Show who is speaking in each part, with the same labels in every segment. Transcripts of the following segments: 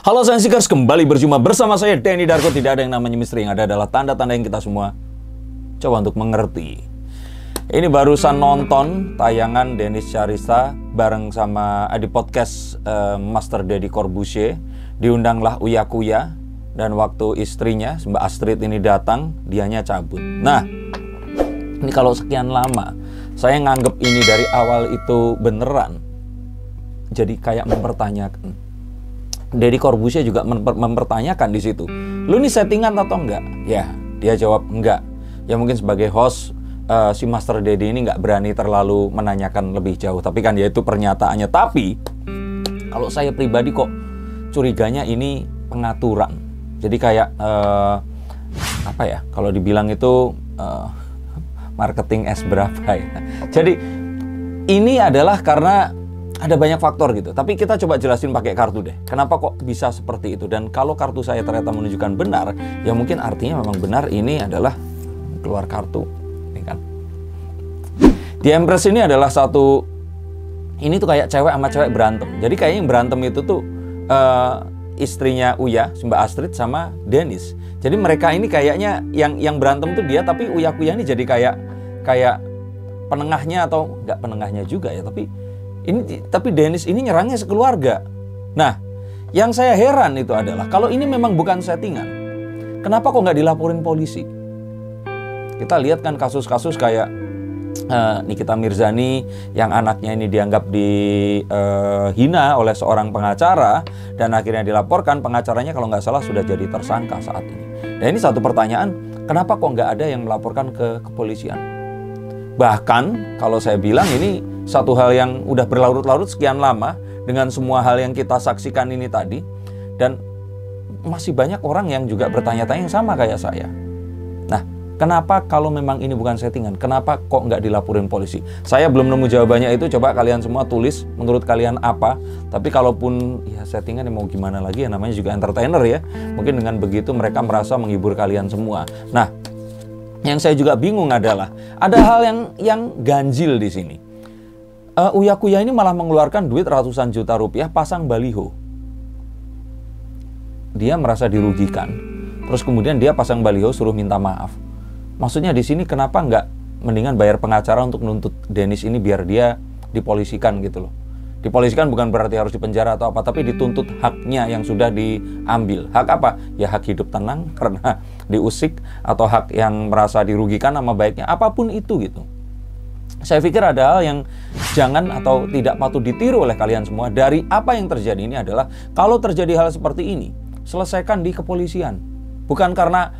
Speaker 1: Halo Sensikers, kembali berjumpa bersama saya Denny Darko. Tidak ada yang namanya misteri, yang ada adalah tanda-tanda yang kita semua coba untuk mengerti. Ini barusan nonton tayangan Denis Charista bareng sama eh, di podcast eh, Master Deddy Corbusier. Diundanglah Uya Kuya dan waktu istrinya Mbak Astrid ini datang, dianya cabut. Nah, ini kalau sekian lama saya nganggep ini dari awal itu beneran. Jadi kayak mempertanyakan. Deddy Corbusier juga memper- mempertanyakan di situ. Lu ini settingan atau enggak? Ya, dia jawab enggak. Ya mungkin sebagai host eh, si Master Deddy ini nggak berani terlalu menanyakan lebih jauh. Tapi kan ya itu pernyataannya. Tapi kalau saya pribadi kok curiganya ini pengaturan. Jadi kayak eh, apa ya? Kalau dibilang itu eh, marketing es berapa ya? Jadi ini adalah karena ada banyak faktor gitu. Tapi kita coba jelasin pakai kartu deh. Kenapa kok bisa seperti itu? Dan kalau kartu saya ternyata menunjukkan benar, ya mungkin artinya memang benar ini adalah keluar kartu. Ini kan. Di Empress ini adalah satu ini tuh kayak cewek sama cewek berantem. Jadi kayaknya yang berantem itu tuh eh, istrinya Uya, Mbak Astrid sama Dennis. Jadi mereka ini kayaknya yang yang berantem tuh dia, tapi Uya Kuya ini jadi kayak kayak penengahnya atau nggak penengahnya juga ya, tapi ini tapi Dennis ini nyerangnya sekeluarga. Nah, yang saya heran itu adalah kalau ini memang bukan settingan, kenapa kok nggak dilaporin polisi? Kita lihat kan kasus-kasus kayak eh, Nikita Mirzani yang anaknya ini dianggap dihina oleh seorang pengacara dan akhirnya dilaporkan pengacaranya kalau nggak salah sudah jadi tersangka saat ini. Dan ini satu pertanyaan, kenapa kok nggak ada yang melaporkan ke kepolisian? Bahkan kalau saya bilang ini satu hal yang udah berlarut-larut sekian lama dengan semua hal yang kita saksikan ini tadi dan masih banyak orang yang juga bertanya-tanya yang sama kayak saya. Nah, kenapa kalau memang ini bukan settingan, kenapa kok nggak dilaporin polisi? Saya belum nemu jawabannya itu, coba kalian semua tulis menurut kalian apa. Tapi kalaupun ya settingan ya mau gimana lagi ya namanya juga entertainer ya. Mungkin dengan begitu mereka merasa menghibur kalian semua. Nah, yang saya juga bingung adalah ada hal yang yang ganjil di sini. Uh, Uya Kuya ini malah mengeluarkan duit ratusan juta rupiah pasang baliho. Dia merasa dirugikan. Terus kemudian dia pasang baliho suruh minta maaf. Maksudnya di sini kenapa nggak mendingan bayar pengacara untuk nuntut Dennis ini biar dia dipolisikan gitu loh. Dipolisikan bukan berarti harus dipenjara atau apa, tapi dituntut haknya yang sudah diambil. Hak apa? Ya hak hidup tenang karena diusik atau hak yang merasa dirugikan nama baiknya apa pun itu gitu. Saya pikir ada hal yang jangan atau tidak patut ditiru oleh kalian semua dari apa yang terjadi ini adalah kalau terjadi hal seperti ini, selesaikan di kepolisian. Bukan karena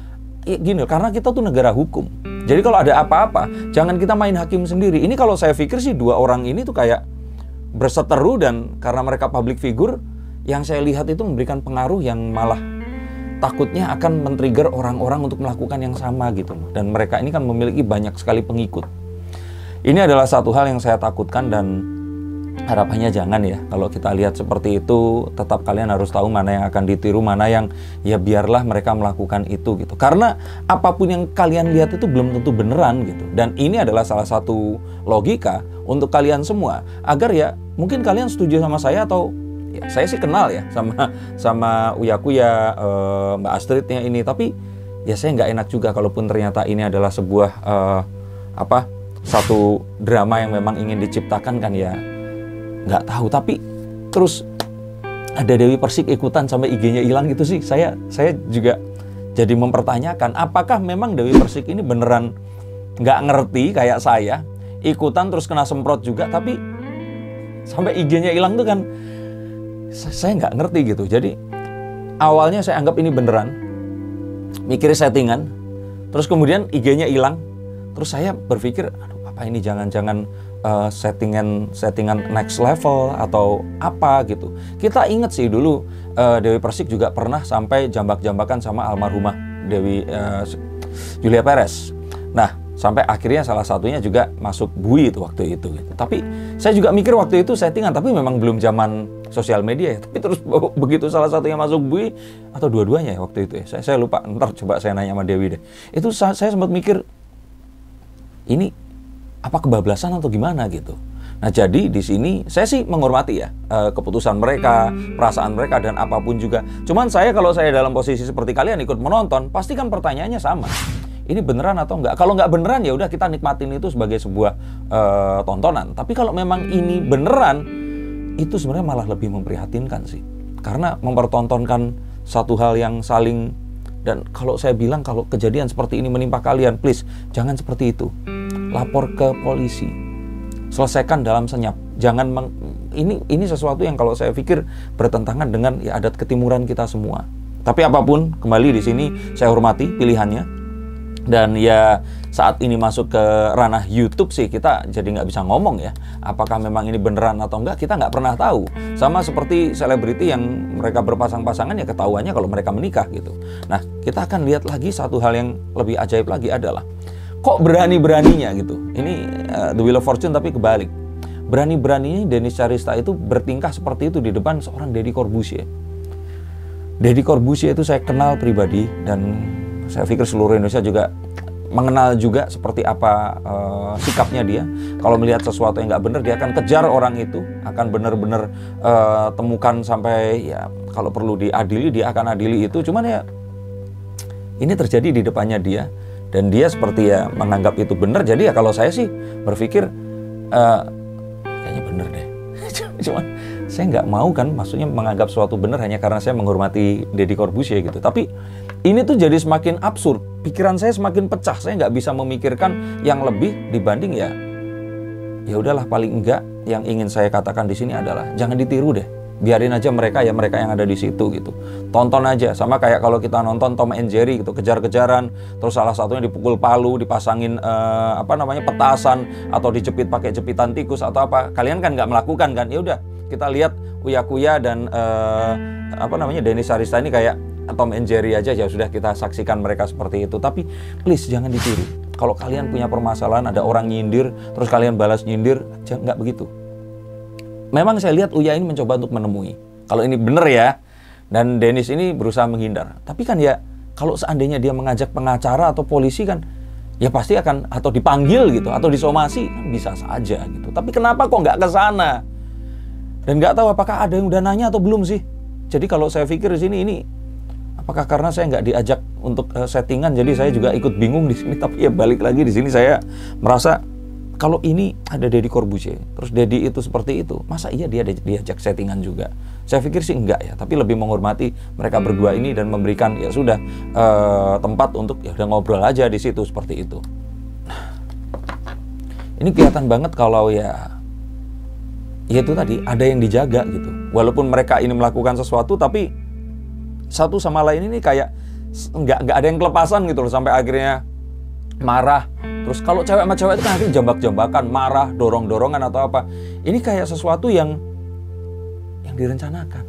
Speaker 1: gini, karena kita tuh negara hukum. Jadi kalau ada apa-apa, jangan kita main hakim sendiri. Ini kalau saya pikir sih dua orang ini tuh kayak berseteru dan karena mereka public figure, yang saya lihat itu memberikan pengaruh yang malah takutnya akan men-trigger orang-orang untuk melakukan yang sama gitu. Dan mereka ini kan memiliki banyak sekali pengikut. Ini adalah satu hal yang saya takutkan dan harapannya jangan ya. Kalau kita lihat seperti itu, tetap kalian harus tahu mana yang akan ditiru, mana yang ya biarlah mereka melakukan itu gitu. Karena apa pun yang kalian lihat itu belum tentu beneran gitu. Dan ini adalah salah satu logika untuk kalian semua agar ya mungkin kalian setuju sama saya atau ya saya sih kenal ya sama sama Uya Kuya eh, Mbak Astridnya ini tapi ya saya nggak enak juga kalaupun ternyata ini adalah sebuah eh, apa satu drama yang memang ingin diciptakan kan ya. Nggak tahu tapi terus ada Dewi Persik ikutan sampai IG-nya hilang gitu sih. Saya saya juga jadi mempertanyakan apakah memang Dewi Persik ini beneran nggak ngerti kayak saya? Ikutan terus kena semprot juga tapi sampai IG-nya hilang tuh kan sa- saya nggak ngerti gitu. Jadi awalnya saya anggap ini beneran mikir settingan terus kemudian IG-nya hilang terus saya berpikir apa ini jangan-jangan eh, settingan settingan next level atau apa gitu. Kita inget sih dulu eh, Dewi Persik juga pernah sampai jambak-jambakan sama almarhumah Dewi eh, Julia Perez. Nah sampai akhirnya salah satunya juga masuk bui itu waktu itu gitu. tapi saya juga mikir waktu itu settingan tapi memang belum zaman sosial media ya. Tapi terus begitu salah satunya masuk bui atau dua-duanya ya waktu itu ya. Saya, saya lupa ntar coba saya nanya sama Dewi deh. Itu sa- saya sempat mikir ini apa kebablasan atau gimana gitu Nah, jadi di sini saya sih menghormati ya uh, keputusan mereka, perasaan mereka dan apa pun juga. Cuman saya kalau saya dalam posisi seperti kalian ikut menonton, pasti kan pertanyaannya sama. Ini beneran atau enggak? Kalau enggak beneran ya udah kita nikmatin itu sebagai sebuah uh, tontonan. Tapi kalau memang ini beneran, itu sebenarnya malah lebih memprihatinkan sih. Karena mempertontonkan satu hal yang saling dan kalau saya bilang kalau kejadian seperti ini menimpa kalian, please jangan seperti itu. Lapor ke polisi selesaikan dalam senyap. Jangan meng, ini ini sesuatu yang kalau saya pikir bertentangan dengan ya adat ketimuran kita semua. Tapi apa pun kembali di sini saya hormati pilihannya dan ya saat ini masuk ke ranah YouTube sih kita jadi nggak bisa ngomong ya apakah memang ini beneran atau enggak kita nggak pernah tahu sama seperti selebriti yang mereka berpasang-pasangan ya ketahuannya kalau mereka menikah gitu nah kita akan lihat lagi satu hal yang lebih ajaib lagi adalah kok berani-beraninya gitu. Ini uh, The Wheel of Fortune tapi kebalik. Berani-beraninya Dennis Charista itu bertingkah seperti itu di depan seorang Deddy Corbuzier. Deddy Corbuzier itu saya kenal pribadi dan saya pikir seluruh Indonesia juga mengenal juga seperti apa uh, sikapnya dia. Kalau melihat sesuatu yang nggak benar, dia akan kejar orang itu, akan benar-benar uh, temukan sampai ya kalau perlu diadili, dia akan adili itu. Cuman ya ini terjadi di depannya dia dan dia seperti ya menganggap itu benar jadi ya kalau saya sih berpikir uh, kayaknya benar deh. Cuma saya nggak mau kan maksudnya menganggap suatu benar hanya karena saya menghormati Deddy Corbuzier gitu. Tapi ini tuh jadi semakin absurd. Pikiran saya semakin pecah. Saya nggak bisa memikirkan yang lebih dibanding ya ya udahlah paling enggak yang ingin saya katakan di sini adalah jangan ditiru deh biarin aja mereka ya mereka yang ada di situ gitu. Tonton aja sama kayak kalau kita nonton Tom and Jerry gitu kejar-kejaran terus salah satunya dipukul palu dipasangin uh, apa namanya petasan atau dijepit pakai jepitan tikus atau apa. Kalian kan nggak melakukan kan? Ya udah kita lihat Uya Kuya dan uh, apa namanya Dennis Sarista ini kayak Tom and Jerry aja. Ya sudah kita saksikan mereka seperti itu. Tapi please jangan ditiru. Kalau kalian punya permasalahan ada orang nyindir terus kalian balas nyindir nggak begitu memang saya lihat Uya ini mencoba untuk menemui. Kalau ini benar ya, dan Dennis ini berusaha menghindar. Tapi kan ya, kalau seandainya dia mengajak pengacara atau polisi kan, ya pasti akan atau dipanggil gitu, atau disomasi kan bisa saja gitu. Tapi kenapa kok nggak ke sana? Dan nggak tahu apakah ada yang udah nanya atau belum sih. Jadi kalau saya pikir di sini ini apakah karena saya nggak diajak untuk uh, settingan jadi saya juga ikut bingung di sini tapi ya balik lagi di sini saya merasa kalau ini ada Deddy Corbuzier, terus Deddy itu seperti itu, masa iya dia diajak settingan juga? Saya pikir sih enggak ya, tapi lebih menghormati mereka berdua ini dan memberikan ya sudah uh, tempat untuk ya udah ngobrol aja di situ seperti itu. Ini kelihatan banget kalau ya ya itu tadi ada yang dijaga gitu. Walaupun mereka ini melakukan sesuatu tapi satu sama lain ini kayak nggak nggak ada yang kelepasan gitu loh sampai akhirnya marah Terus kalau cewek sama cewek itu kan akhirnya jambak-jambakan, marah, dorong-dorongan atau apa. Ini kayak sesuatu yang yang direncanakan.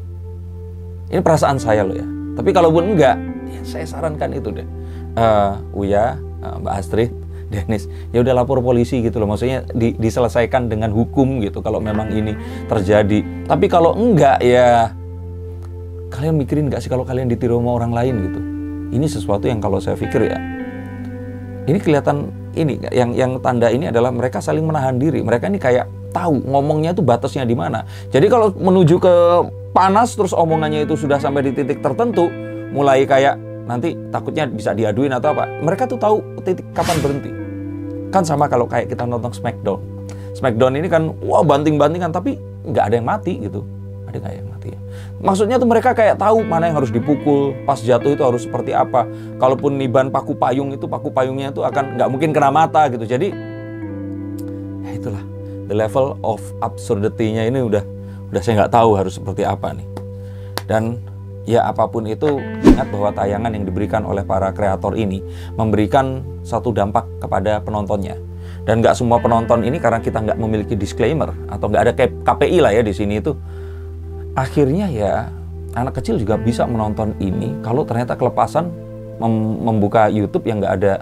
Speaker 1: Ini perasaan saya loh ya. Tapi kalaupun enggak, ya saya sarankan itu deh. Uh, Uya, uh, Mbak Astrid, Dennis, ya udah lapor polisi gitu loh. Maksudnya di, diselesaikan dengan hukum gitu kalau memang ini terjadi. Tapi kalau enggak ya kalian mikirin nggak sih kalau kalian ditiru sama orang lain gitu. Ini sesuatu yang kalau saya pikir ya ini kelihatan ini yang yang tanda ini adalah mereka saling menahan diri. Mereka ini kayak tahu ngomongnya itu batasnya di mana. Jadi kalau menuju ke panas terus omongannya itu sudah sampai di titik tertentu, mulai kayak nanti takutnya bisa diaduin atau apa. Mereka tuh tahu titik kapan berhenti. Kan sama kalau kayak kita nonton Smackdown. Smackdown ini kan wah banting-bantingan tapi nggak ada yang mati gitu. Ada nggak yang ya? Maksudnya tuh mereka kayak tahu mana yang harus dipukul, pas jatuh itu harus seperti apa. Kalaupun niban paku payung itu paku payungnya itu akan nggak mungkin kena mata gitu. Jadi ya itulah the level of absurdity-nya ini udah udah saya nggak tahu harus seperti apa nih. Dan ya apa pun itu ingat bahwa tayangan yang diberikan oleh para kreator ini memberikan satu dampak kepada penontonnya dan nggak semua penonton ini karena kita nggak memiliki disclaimer atau nggak ada KPI lah ya di sini itu akhirnya ya anak kecil juga bisa menonton ini kalau ternyata kelepasan mem membuka YouTube yang nggak ada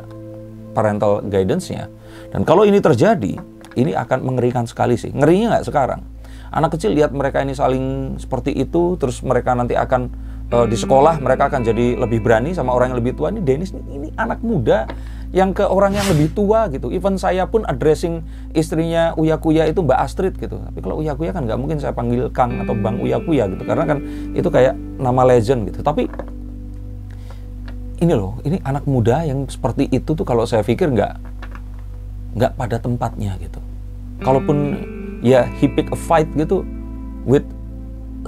Speaker 1: parental guidance-nya. Dan kalau ini terjadi, ini akan mengerikan sekali sih. Ngerinya nggak sekarang. Anak kecil lihat mereka ini saling seperti itu, terus mereka nanti akan uh, di sekolah mereka akan jadi lebih berani sama orang yang lebih tua. Ini Dennis ini anak muda yang ke orang yang lebih tua gitu. Even saya pun addressing istrinya Uya Kuya itu Mbak Astrid gitu. Tapi kalau Uya Kuya kan nggak mungkin saya panggil Kang atau Bang Uya Kuya gitu. Karena kan itu kayak nama legend gitu. Tapi ini loh, ini anak muda yang seperti itu tuh kalau saya pikir nggak nggak pada tempatnya gitu. Kalaupun ya he pick a fight gitu with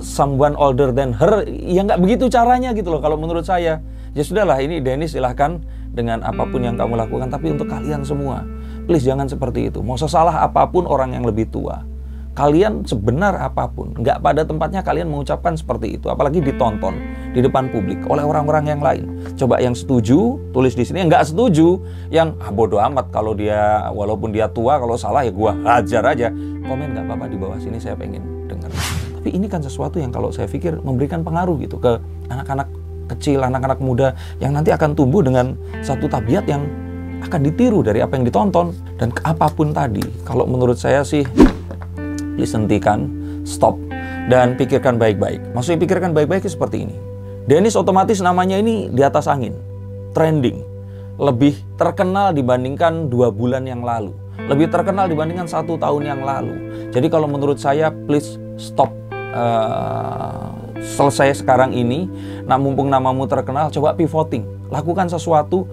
Speaker 1: someone older than her, ya nggak begitu caranya gitu loh kalau menurut saya. Ya sudahlah, ini Dennis silahkan dengan apa pun yang kamu lakukan, tapi untuk kalian semua, please jangan seperti itu. Mau sesalah apa pun orang yang lebih tua, kalian sebenar apa pun, nggak pada tempatnya kalian mengucapkan seperti itu, apalagi ditonton di depan publik oleh orang-orang yang lain. Coba yang setuju, tulis di sini. Yang nggak setuju, yang ah, bodoh amat kalau dia, walaupun dia tua, kalau salah ya gua hajar aja. Komen nggak apa-apa di bawah sini, saya pengen dengar. Tapi ini kan sesuatu yang kalau saya pikir memberikan pengaruh gitu ke anak-anak kecil, anak-anak muda yang nanti akan tumbuh dengan satu tabiat yang akan ditiru dari apa yang ditonton dan apa pun tadi. Kalau menurut saya sih, please hentikan, stop, dan pikirkan baik-baik. Maksudnya pikirkan baik-baik seperti ini. Dennis otomatis namanya ini di atas angin, trending, lebih terkenal dibandingkan dua bulan yang lalu, lebih terkenal dibandingkan satu tahun yang lalu. Jadi kalau menurut saya, please stop. Uh, selesai sekarang ini, nah mumpung namamu terkenal, coba pivoting, lakukan sesuatu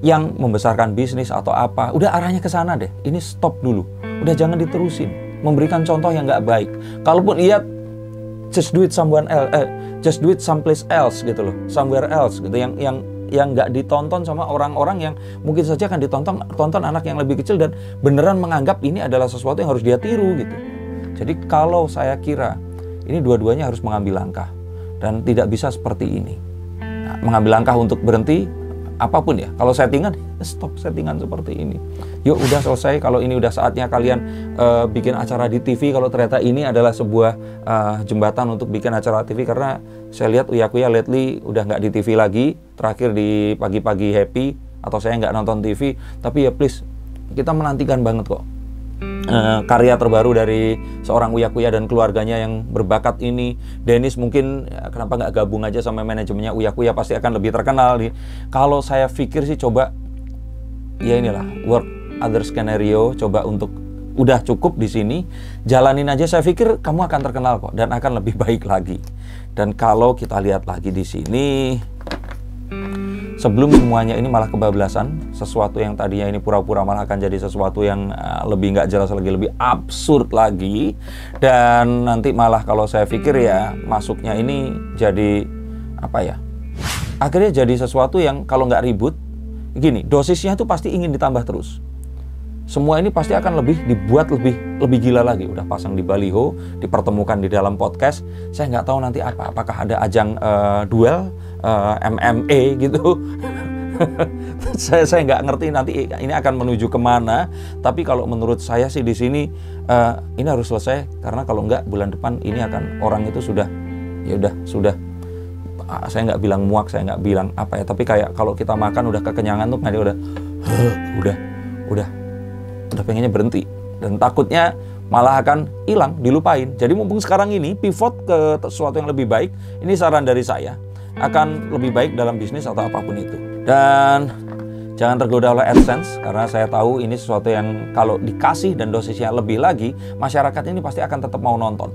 Speaker 1: yang membesarkan bisnis atau apa. Udah arahnya ke sana deh. Ini stop dulu. Udah jangan diterusin. Memberikan contoh yang nggak baik. Kalaupun iya, just do it someone else, eh, just do it someplace else gitu loh, somewhere else gitu. Yang yang yang nggak ditonton sama orang-orang yang mungkin saja akan ditonton tonton anak yang lebih kecil dan beneran menganggap ini adalah sesuatu yang harus dia tiru gitu. Jadi kalau saya kira ini dua-duanya harus mengambil langkah dan tidak bisa seperti ini. Nah, mengambil langkah untuk berhenti apa pun ya. Kalau settingan, stop settingan seperti ini. Yuk udah selesai. Kalau ini udah saatnya kalian uh, bikin acara di TV. Kalau ternyata ini adalah sebuah uh, jembatan untuk bikin acara TV karena saya lihat Uya Kuya lately udah nggak di TV lagi. Terakhir di pagi-pagi happy atau saya nggak nonton TV. Tapi ya please kita menantikan banget kok uh, karya terbaru dari seorang Uya Kuya dan keluarganya yang berbakat ini. Dennis mungkin ya, kenapa nggak gabung aja sama manajemennya Uya Kuya pasti akan lebih terkenal nih. Kalau saya pikir sih coba ya inilah work other scenario coba untuk udah cukup di sini jalanin aja saya pikir kamu akan terkenal kok dan akan lebih baik lagi dan kalau kita lihat lagi di sini sebelum semuanya ini malah kebablasan sesuatu yang tadinya ini pura-pura malah akan jadi sesuatu yang uh, lebih nggak jelas lagi lebih absurd lagi. Dan nanti malah kalau saya pikir ya masuknya ini jadi apa ya akhirnya jadi sesuatu yang kalau nggak ribut gini dosisnya itu pasti ingin ditambah terus. Semua ini pasti akan lebih dibuat lebih lebih gila lagi. Udah pasang di baliho dipertemukan di dalam podcast. Saya nggak tahu nanti apa apakah ada ajang uh, duel uh, eh, MMA gitu. saya saya nggak ngerti nanti ini akan menuju ke mana. Tapi kalau menurut saya sih di sini uh, ini harus selesai karena kalau nggak bulan depan ini akan orang itu sudah ya udah sudah uh, saya nggak bilang muak, saya nggak bilang apa ya. Tapi kayak kalau kita makan udah kekenyangan tuh nanti udah udah udah udah pengennya berhenti dan takutnya malah akan hilang, dilupain. Jadi mumpung sekarang ini pivot ke sesuatu yang lebih baik, ini saran dari saya akan lebih baik dalam bisnis atau apa pun itu. Dan jangan tergoda oleh AdSense karena saya tahu ini sesuatu yang kalau dikasih dan dosisnya lebih lagi, masyarakat ini pasti akan tetap mau nonton.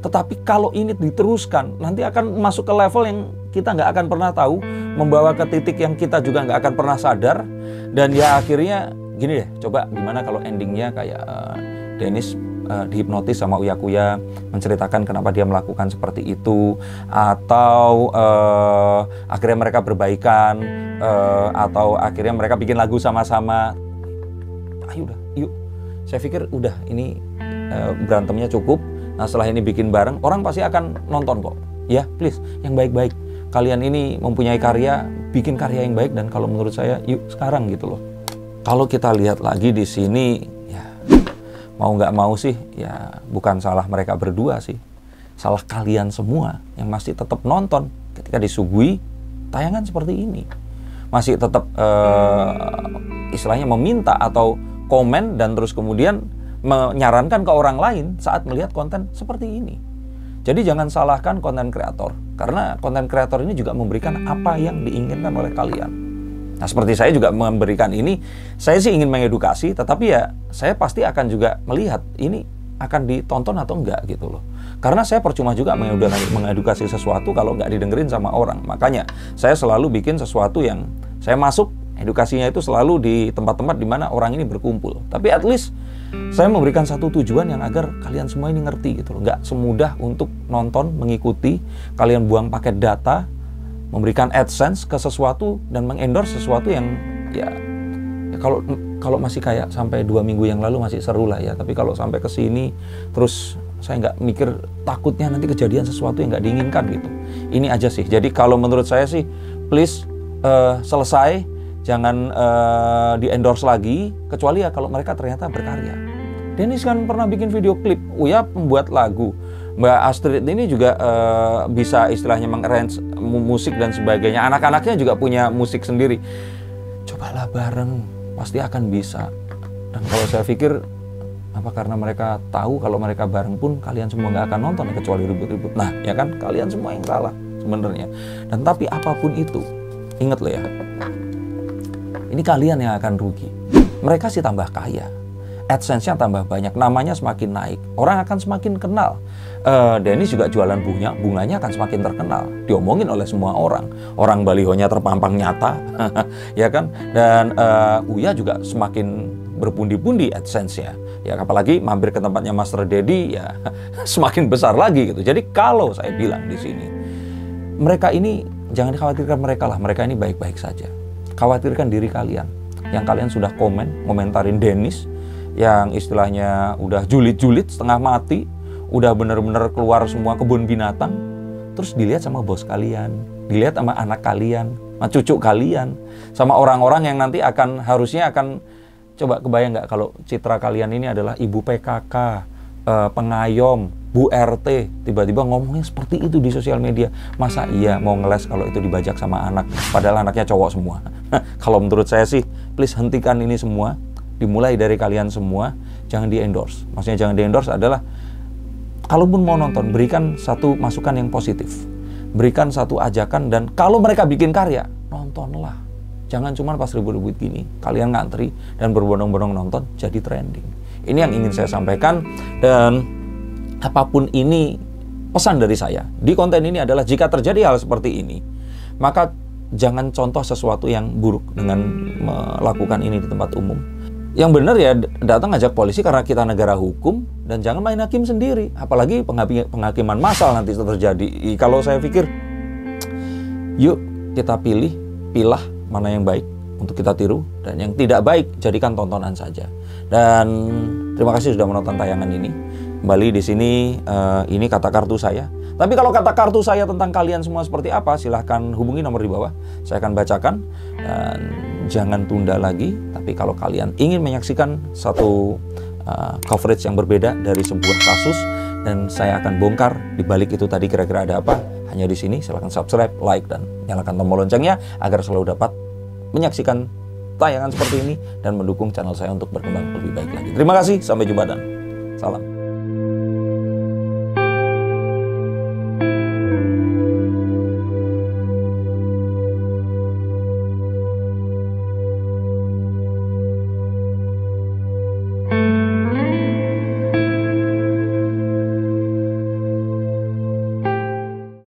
Speaker 1: Tetapi kalau ini diteruskan, nanti akan masuk ke level yang kita nggak akan pernah tahu, membawa ke titik yang kita juga nggak akan pernah sadar, dan ya akhirnya gini deh, coba gimana kalau endingnya kayak uh, Dennis uh, dihipnotis sama Uya Kuya menceritakan kenapa dia melakukan seperti itu atau uh, akhirnya mereka berbaikan uh, atau akhirnya mereka bikin lagu sama-sama. Ayo udah yuk. Saya pikir udah ini uh, berantemnya cukup. Nah setelah ini bikin bareng orang pasti akan nonton kok. Ya please yang baik-baik. Kalian ini mempunyai karya bikin karya yang baik dan kalau menurut saya yuk sekarang gitu loh. Kalau kita lihat lagi di sini mau nggak mau sih ya bukan salah mereka berdua sih. Salah kalian semua yang masih tetap nonton ketika disuguhi tayangan seperti ini. Masih tetap uh, istilahnya meminta atau komen dan terus kemudian menyarankan ke orang lain saat melihat konten seperti ini. Jadi jangan salahkan konten kreator karena konten kreator ini juga memberikan apa yang diinginkan oleh kalian Nah, seperti saya juga memberikan ini, saya sih ingin mengedukasi, tetapi ya saya pasti akan juga melihat ini akan ditonton atau enggak gitu loh. Karena saya percuma juga mengedukasi sesuatu kalau nggak didengerin sama orang. Makanya saya selalu bikin sesuatu yang saya masuk edukasinya itu selalu di tempat-tempat di mana orang ini berkumpul. Tapi at least saya memberikan satu tujuan yang agar kalian semua ini ngerti gitu loh. Nggak semudah untuk nonton, mengikuti, kalian buang paket data, memberikan AdSense ke sesuatu dan mengendorse sesuatu yang ya, ya kalau kalau masih kayak sampai dua minggu yang lalu masih seru lah ya. Tapi kalau sampai ke sini terus saya nggak mikir takutnya nanti kejadian sesuatu yang nggak diinginkan gitu. Ini aja sih. Jadi kalau menurut saya sih please uh, selesai jangan uh, di endorse lagi kecuali ya kalau mereka ternyata berkarya. Dennis kan pernah bikin video klip Uya pembuat lagu Mbak Astrid ini juga uh, bisa istilahnya mengarrange musik dan sebagainya. Anak-anaknya juga punya musik sendiri. Cobalah bareng, pasti akan bisa. Dan kalau saya pikir apa karena mereka tahu kalau mereka bareng pun kalian semua nggak akan nonton kecuali ribut-ribut. Nah, ya kan kalian semua yang salah sebenarnya. Dan tapi apa pun itu, ingat loh ya. Ini kalian yang akan rugi. Mereka sih tambah kaya. AdSense-nya tambah banyak, namanya semakin naik. Orang akan semakin kenal uh, Dennis juga jualan bunga, bunganya akan semakin terkenal, diomongin oleh semua orang. Orang balihonya terpampang nyata, ya kan? Dan uh, Uya juga semakin berpundi-pundi AdSense ya. Ya apalagi mampir ke tempatnya Master Dedi ya semakin besar lagi gitu. Jadi kalau saya bilang di sini, mereka ini jangan dikhawatirkan mereka lah, mereka ini baik-baik saja. Khawatirkan diri kalian yang kalian sudah komen, komentarin Dennis yang istilahnya udah julid-julid setengah mati udah bener-bener keluar semua kebun binatang, terus dilihat sama bos kalian, dilihat sama anak kalian, sama cucu kalian, sama orang-orang yang nanti akan harusnya akan coba kebayang nggak kalau citra kalian ini adalah ibu PKK, eh, pengayom, Bu RT, tiba-tiba ngomongnya seperti itu di sosial media. Masa iya mau ngeles kalau itu dibajak sama anak, padahal anaknya cowok semua. kalau menurut saya sih, please hentikan ini semua, dimulai dari kalian semua, jangan di endorse. Maksudnya jangan di endorse adalah kalaupun mau nonton, berikan satu masukan yang positif. Berikan satu ajakan dan kalau mereka bikin karya, nontonlah. Jangan cuma pas ribut-ribut gini, kalian ngantri dan berbondong-bondong nonton jadi trending. Ini yang ingin saya sampaikan dan apa pun ini pesan dari saya di konten ini adalah jika terjadi hal seperti ini, maka jangan contoh sesuatu yang buruk dengan melakukan ini di tempat umum yang benar ya datang ngajak polisi karena kita negara hukum dan jangan main hakim sendiri apalagi penghakiman massal nanti terjadi kalau saya pikir yuk kita pilih pilah mana yang baik untuk kita tiru dan yang tidak baik jadikan tontonan saja dan terima kasih sudah menonton tayangan ini kembali di sini uh, ini kata kartu saya tapi kalau kata kartu saya tentang kalian semua seperti apa, silahkan hubungi nomor di bawah. Saya akan bacakan dan jangan tunda lagi. Tapi kalau kalian ingin menyaksikan satu uh, coverage yang berbeda dari sebuah kasus dan saya akan bongkar di balik itu tadi kira-kira ada apa, hanya di sini silahkan subscribe, like dan nyalakan tombol loncengnya agar selalu dapat menyaksikan tayangan seperti ini dan mendukung channel saya untuk berkembang lebih baik lagi. Terima kasih, sampai jumpa dan salam.